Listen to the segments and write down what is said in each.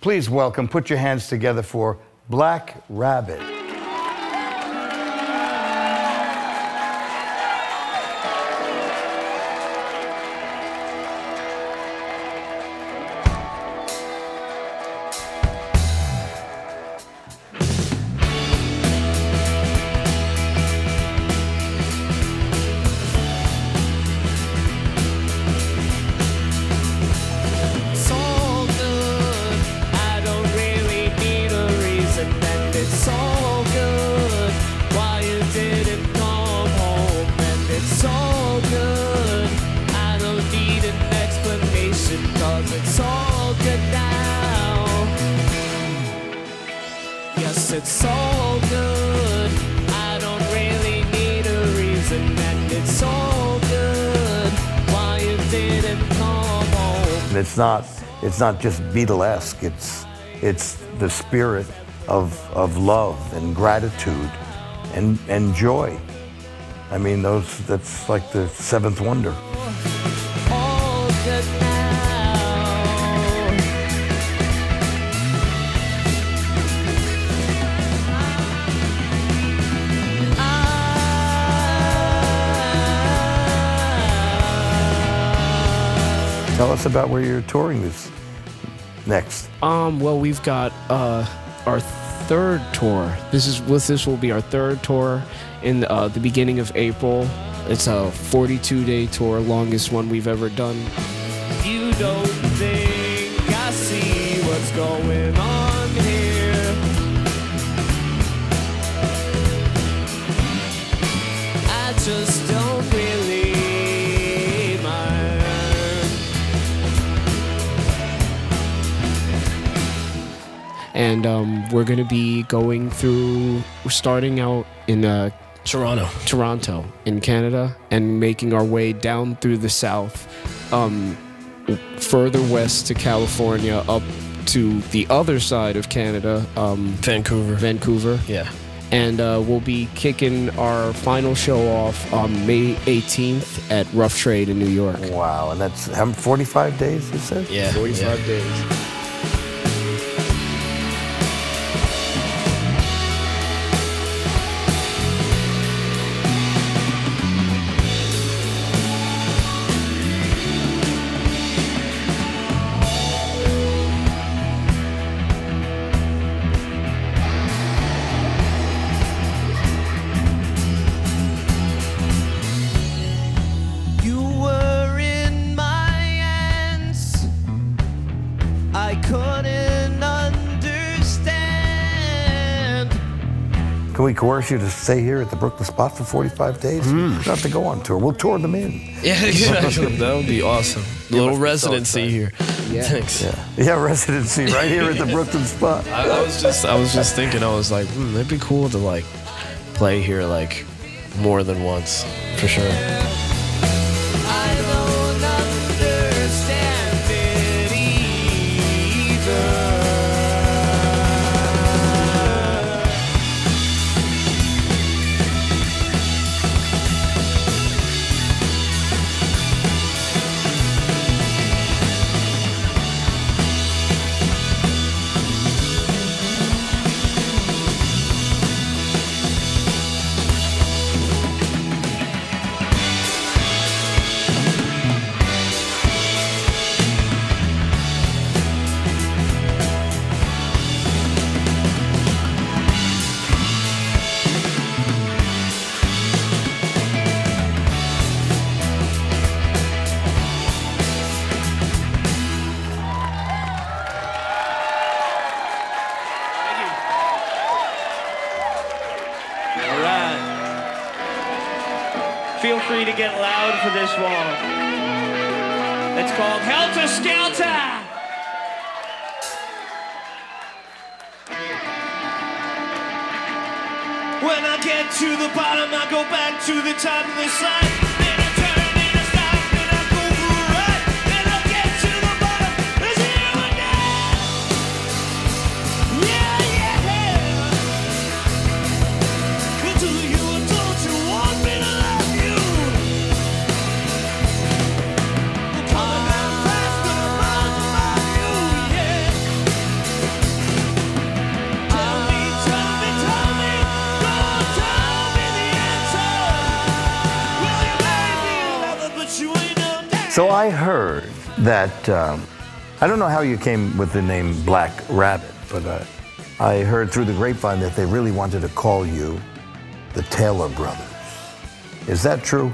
Please welcome, put your hands together for Blac Rabbit. Good. I don't really need a reason, and it's all good. Why you didn't come home. It's not, it's not just Beatlesque. It's, it's the spirit of, of love and gratitude and, and joy. I mean, those, that's like the seventh wonder. Tell us about where you're touring this next. Um, well, we've got uh, our third tour. This is well, this will be our third tour in uh, the beginning of April. It's a 42 day tour, longest one we've ever done. You don't think I see what's going on here. I just And um, we're going to be going through, we're starting out in uh, Toronto. Toronto in Canada and making our way down through the south, um, further west to California, up to the other side of Canada, um, Vancouver. Vancouver. Yeah. And uh, we'll be kicking our final show off on May 18th at Rough Trade in New York. Wow, and that's how, 45 days, you said? Yeah. 45 days. Couldn't understand. Can we coerce you to stay here at the Brooklyn spot for 45 days? Hmm. You don't have to go on tour. We'll tour them in. Yeah, exactly. that would be awesome. A Little must so residency here. Yeah. Thanks. Yeah, yeah, residency right here at the Brooklyn spot. I, I was just I was just thinking I was like, hmm, it'd be cool to like play here like more than once for sure. Get loud for this one. It's called Helter Skelter. When I get to the bottom, I go back to the top of the slide. So I heard that um, I don't know how you came with the name Blac Rabbit, but uh, I heard through the grapevine that they really wanted to call you the Taylor Brothers. Is that true?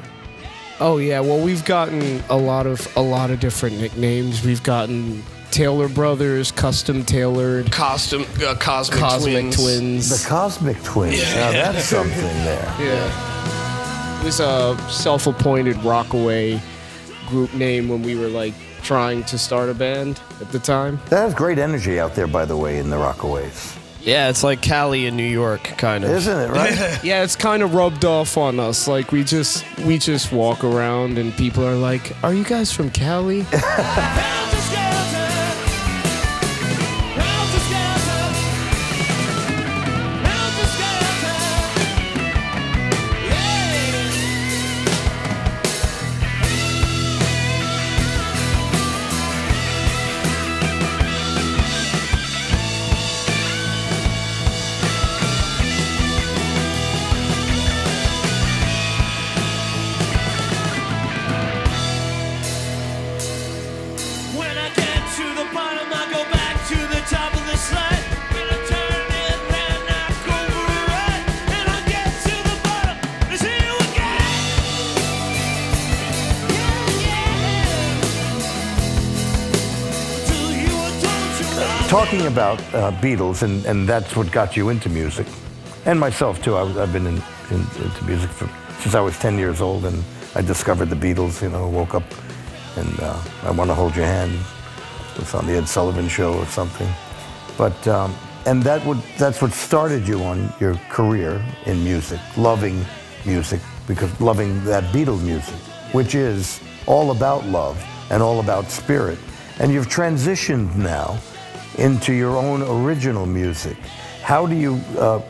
Oh yeah, well we've gotten a lot of a lot of different nicknames. We've gotten Taylor Brothers, custom tailored, Costume, uh, cosmic, Cosmic twins. Twins. The Cosmic Twins. Now that's something there. Yeah. It was a self-appointed Rockaway group name when we were like trying to start a band at the time. There's great energy out there, by the way, in the Rockaways. Yeah, it's like Cali in New York, kind of. Isn't it, right? Yeah, it's kind of rubbed off on us. Like we just we just walk around and people are like, "Are you guys from Cali?" Talking about uh, Beatles, and, and that's what got you into music, and myself too. I, I've been in, in, into music for, since I was 10 years old, and I discovered the Beatles. You know, woke up and uh, I Want to Hold Your Hand. It was on the Ed Sullivan Show or something. But um, and that would that's what started you on your career in music, loving music because loving that Beatle music, which is all about love and all about spirit. And you've transitioned now into your own original music. How do you uh,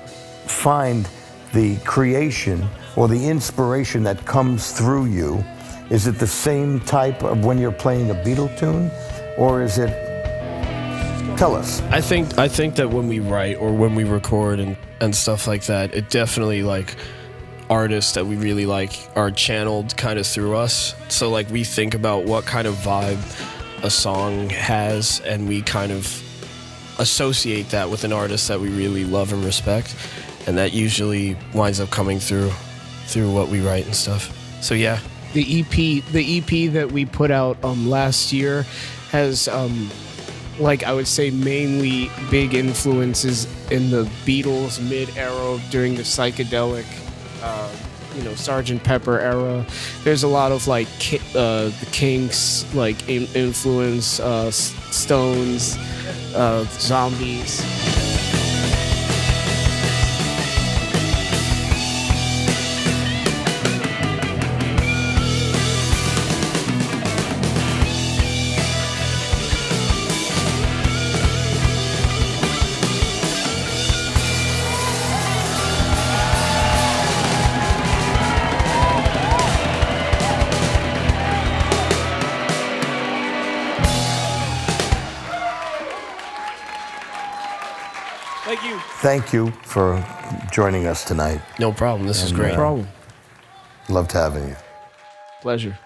find the creation or the inspiration that comes through you? Is it the same type of when you're playing a Beatle tune, or is it? Tell us. I think I think that when we write or when we record and, and stuff like that, it definitely like artists that we really like are channeled kind of through us. So like we think about what kind of vibe a song has and we kind of associate that with an artist that we really love and respect and that usually winds up coming through through what we write and stuff. So yeah, the EP the EP that we put out um last year has um like I would say mainly big influences in the Beatles mid era during the psychedelic uh, you know Sergeant Pepper era. There's a lot of like uh, the Kinks like in- influence uh, Stones uh, zombies. Thank you. For joining us tonight. no problem. This is great. Uh, no Problem. Loved having you. Pleasure.